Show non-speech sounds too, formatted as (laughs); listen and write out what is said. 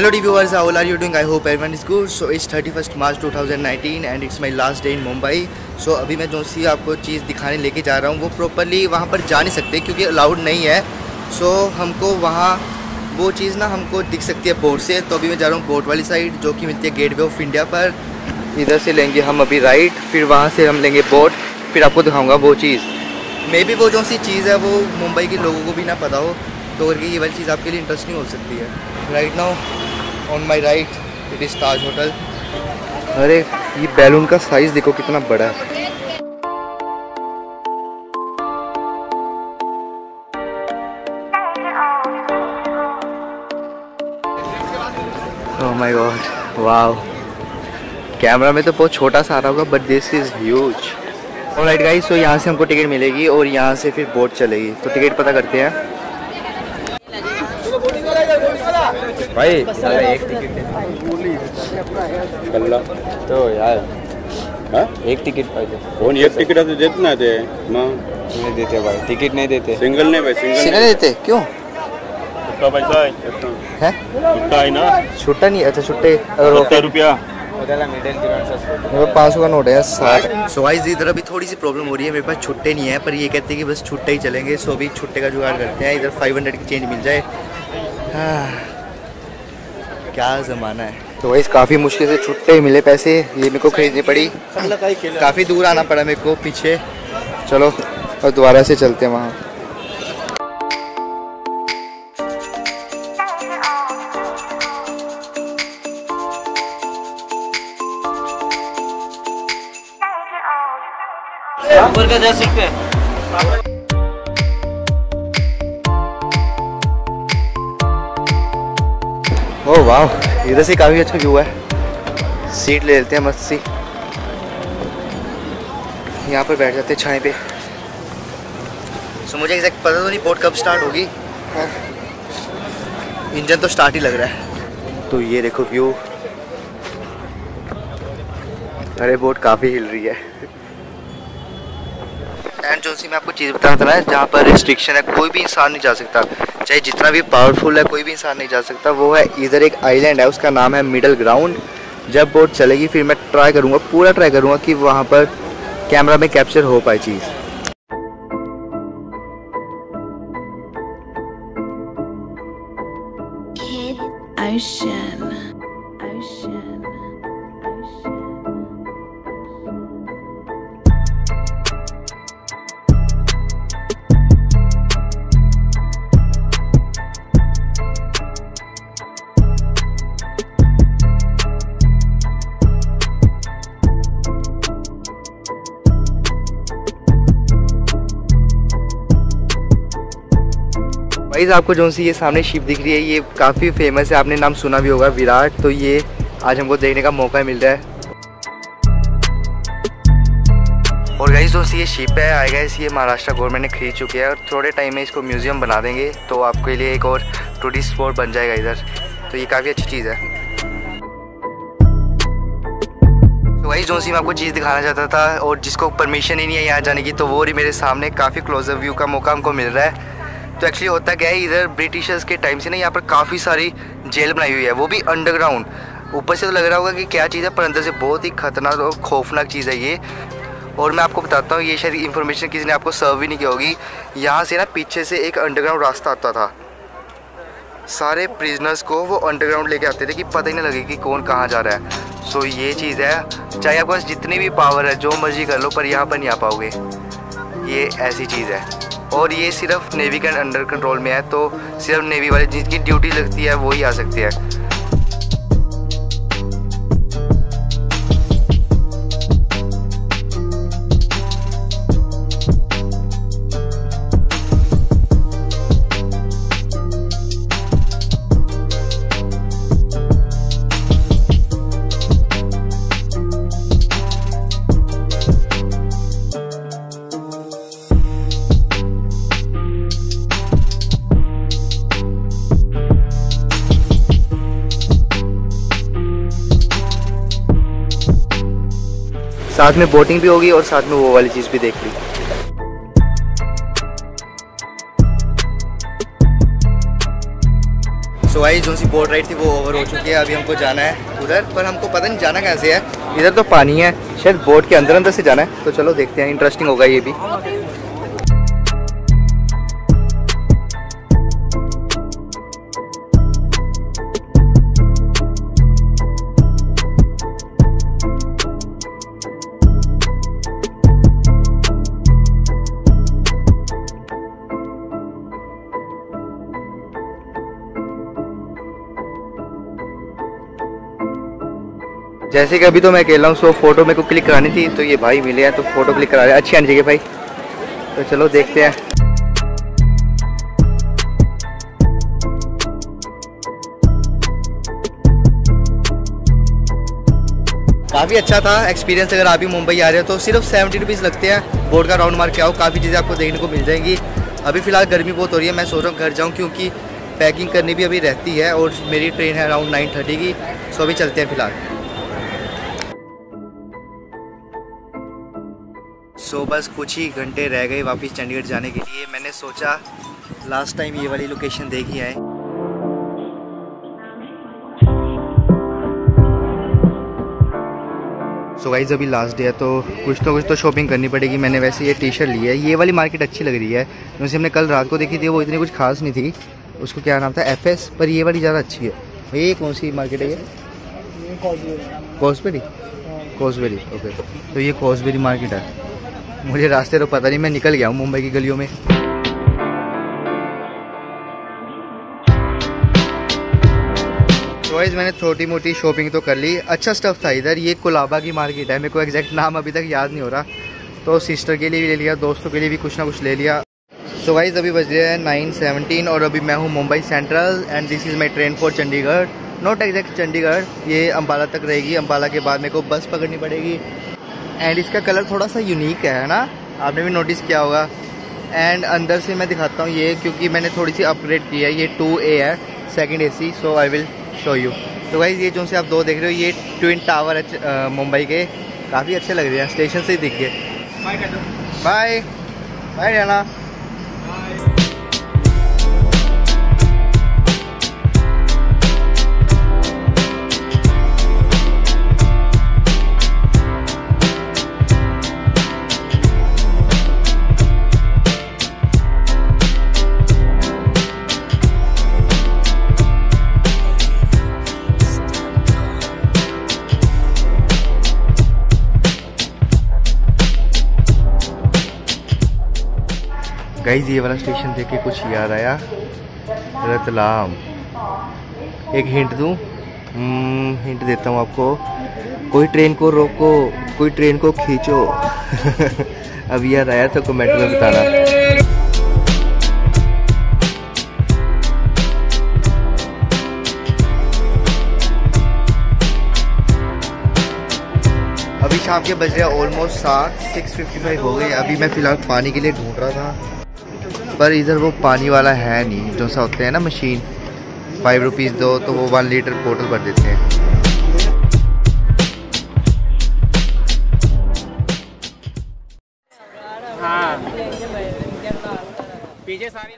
Hello viewers, how are you doing? I hope everyone is good. So it's 31st March 2019 and it's my last day in Mumbai. So अभी मैं जो सी आपको चीज़ दिखाने लेके जा रहा हूँ वो प्रॉपरली वहाँ पर जा नहीं सकते क्योंकि अलाउड नहीं है सो so, हमको वहाँ वो चीज़ ना हमको दिख सकती है बोट से तो अभी मैं जा रहा हूँ बोट वाली साइड जो कि मिलती है गेट वे ऑफ़ इंडिया पर इधर से लेंगे हम अभी राइट फिर वहाँ से हम लेंगे बोट फिर आपको दिखाऊँगा वो चीज़ मे बी वो जो सी चीज़ है वो मुंबई के लोगों को भी ना पता हो तो करके ये वाली चीज़ आपके लिए इंटरेस्टिंग हो सकती है। Right now on my right it is Taj hotel अरे, ये बैलून का साइज़ देखो कितना बड़ा है। माय गॉड वाओ कैमरा में तो बहुत छोटा सा आ रहा होगा but this is huge right guys तो यहाँ से हमको टिकट मिलेगी और यहाँ से फिर बोट चलेगी। तो टिकट पता करते हैं। भाई एक टिकट कल्ला। तो यार हा? एक तिकीट पाहिजे कोण एक तिकिटाचं देत ना ते मग नहीं देते भाई तिकीट नहीं देते। सिंगल नाही भाई सिंगल देते? क्यों? छुट्टा पैसा आहे है? आहे ना? छुट्टा नहीं अच्छा छुट्टे अगर सत्तर रुपया। मेरे पाँच सौ का नोट है साठ। सो वाइज इधर अभी थोड़ी सी प्रॉब्लम हो रही है मेरे पास छुट्टे नहीं है पर ये कहते हैं कि बस छुट्टे ही चलेंगे सो अभी छुट्टे का जुगाड़ करते हैं इधर फाइव हंड्रेड की चेंज मिल जाए। हाँ, क्या ज़माना है। तो वाइज काफ़ी मुश्किल से छुट्टे ही मिले पैसे ये मेरे को खरीदनी पड़ी। काफ़ी दूर आना पड़ा मेरे को पीछे। चलो और दोबारा से चलते हैं वहाँ। ऊपर का दस रुपये ओह वाह इधर से काफ़ी अच्छा व्यू है। सीट ले लेते हैं, मस्त सी। यहाँ पर बैठ जाते हैं छाए पे। सो मुझे एग्जैक्ट पता तो नहीं बोट कब स्टार्ट होगी। इंजन तो स्टार्ट ही लग रहा है। तो ये देखो व्यू अरे बोट काफ़ी हिल रही है। एंड जो सी मैं आपको चीज़ बताना था ना जहाँ पर रिस्ट्रिक्शन है, कोई भी इंसान नहीं जा सकता चाहे जितना भी पावरफुल है, कोई भी इंसान नहीं जा सकता वो है इधर एक आइलैंड है, उसका नाम है मिडल ग्राउंड जब बोट चलेगी, फिर मैं ट्राई करूँगा, पूरा ट्राई करूँगा कि वहाँ पर कैमरा में कैप्चर हो पाए चीज़. Ocean. वाइज आपको जो सी ये सामने शिप दिख रही है, ये काफ़ी फ़ेमस है। आपने नाम सुना भी होगा, विराट। तो ये आज हमको देखने का मौका मिल रहा है। और गाइज़ जो ये शिप है आई गाइस ये महाराष्ट्र गवर्नमेंट ने खरीद चुकी है। और थोड़े टाइम में इसको म्यूज़ियम बना देंगे तो आपके लिए एक और टूरिस्ट स्पॉट बन जाएगा इधर। तो ये काफ़ी अच्छी चीज़ है। वही जो सी मैं आपको चीज़ दिखाना चाहता था, और जिसको परमिशन ही नहीं है यहाँ जाने की तो वो ही मेरे सामने काफ़ी क्लोजर व्यू का मौका हमको मिल रहा है। तो एक्चुअली होता क्या है, इधर ब्रिटिशर्स के टाइम से ना यहाँ पर काफ़ी सारी जेल बनाई हुई है, वो भी अंडरग्राउंड ऊपर से तो लग रहा होगा कि क्या चीज़ है, पर अंदर से बहुत ही खतरनाक और खौफनाक चीज़ है ये। और मैं आपको बताता हूँ, ये शायद इन्फॉर्मेशन किसी ने आपको सर्व भी नहीं की होगी। यहाँ से ना पीछे से एक अंडरग्राउंड रास्ता आता था। सारे प्रिजनर्स को वो अंडरग्राउंड लेके आते थे कि पता ही नहीं लगे कि कौन कहाँ जा रहा है। सो ये चीज़ है। चाहे आपके पास जितनी भी पावर है, जो मर्ज़ी कर लो, पर यहाँ पर नहीं आ पाओगे। ये ऐसी चीज़ है। और ये सिर्फ़ नेवी के अंडर कंट्रोल में है तो सिर्फ़ नेवी वाले जिनकी ड्यूटी लगती है, वो ही आ सकते हैं। साथ में बोटिंग भी होगी और साथ में वो वाली चीज़ भी देख ली। सो जो सी बोट राइड थी वो ओवर हो चुकी है, अभी हमको जाना है उधर, पर हमको पता नहीं जाना कैसे है। इधर तो पानी है, शायद बोट के अंदर अंदर से जाना है तो चलो देखते हैं इंटरेस्टिंग होगा ये भी। जैसे कि अभी तो मैं अकेला हूँ सो फ़ोटो मेरे को क्लिक करानी थी तो ये भाई मिले हैं तो फ़ोटो क्लिक करा रहे अच्छी आनी चाहिए भाई। तो चलो देखते हैं। काफ़ी अच्छा था एक्सपीरियंस अगर आप भी मुंबई आ रहे हो तो सिर्फ़ सेवेंटी रुपीज़ लगते हैं। बोर्ड का राउंड मार के आओ, काफ़ी चीज़ें आपको देखने को मिल जाएँगी। अभी फ़िलहाल गर्मी बहुत हो रही है, मैं सोच रहा हूँ घर जाऊँ, क्योंकि पैकिंग करनी भी अभी रहती है, और मेरी ट्रेन है अराउंड नाइन थर्टी की सो अभी चलते हैं फ़िलहाल। सो बस कुछ ही घंटे रह गए वापस चंडीगढ़ जाने के लिए। मैंने सोचा लास्ट टाइम ये वाली लोकेशन देखी आए। सो so गाइज़ अभी लास्ट डे है तो कुछ तो कुछ तो शॉपिंग करनी पड़ेगी। मैंने वैसे ये टी शर्ट ली है। ये वाली मार्केट अच्छी लग रही है। जैसे हमने कल रात को देखी थी वो इतनी कुछ खास नहीं थी। उसको क्या नाम था? एफ़ एस पर ये वाली ज़्यादा अच्छी है। ये कौन सी मार्केट है ये? कॉस्बेरी कॉस्बेरी ओके तो ये कॉस्बेरी मार्केट है। मुझे रास्ते तो पता नहीं, मैं निकल गया हूँ मुंबई की गलियों में। वाइज मैंने छोटी मोटी शॉपिंग तो कर ली। अच्छा स्टफ़ था इधर, ये कोलाबा की मार्केट है, मेरे को एग्जैक्ट नाम अभी तक याद नहीं हो रहा। तो सिस्टर के लिए भी ले लिया, दोस्तों के लिए भी कुछ ना कुछ ले लिया। सो वाइज अभी बज रहे हैं नाइन सेवनटीन और अभी मैं हूँ Mumbai central and this is my train for Chandigarh. Not exact Chandigarh, ये अम्बाला तक रहेगी। अम्बाला के बाद मेरे को बस पकड़नी पड़ेगी। एंड इसका कलर थोड़ा सा यूनिक है ना? आपने भी नोटिस किया होगा। एंड अंदर से मैं दिखाता हूँ ये क्योंकि मैंने थोड़ी सी अपग्रेड की है। ये टू ए है second A C so I will show you तो भाई ये जो से आप दो देख रहे हो ये ट्विन टावर है मुंबई के। काफ़ी अच्छे लग रहे हैं। स्टेशन से ही दिख गए बाय बाय रहना गाइज़ ये वाला स्टेशन देख के कुछ याद आया। रतलाम। एक हिंट दूँ? हिंट देता हूँ आपको। कोई ट्रेन को रोको, कोई ट्रेन को खींचो। (laughs) अब याद आया तो कमेंट में बताना। अभी शाम के बज रहे ऑलमोस्ट सात सिक्स फिफ्टी फाइव हो गए। अभी मैं फ़िलहाल पानी के लिए ढूंढ रहा था। पर इधर वो पानी वाला है नहीं जो सा होते हैं ना मशीन फाइव रुपीज़ दो तो वो वन लीटर बोटल भर देते हैं। हाँ। पीछे सारी